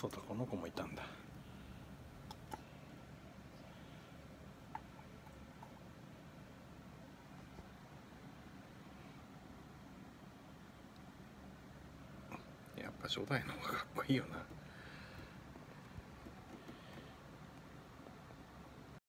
そうだこの子もいたんだ。やっぱ初代の方がかっこいいよな。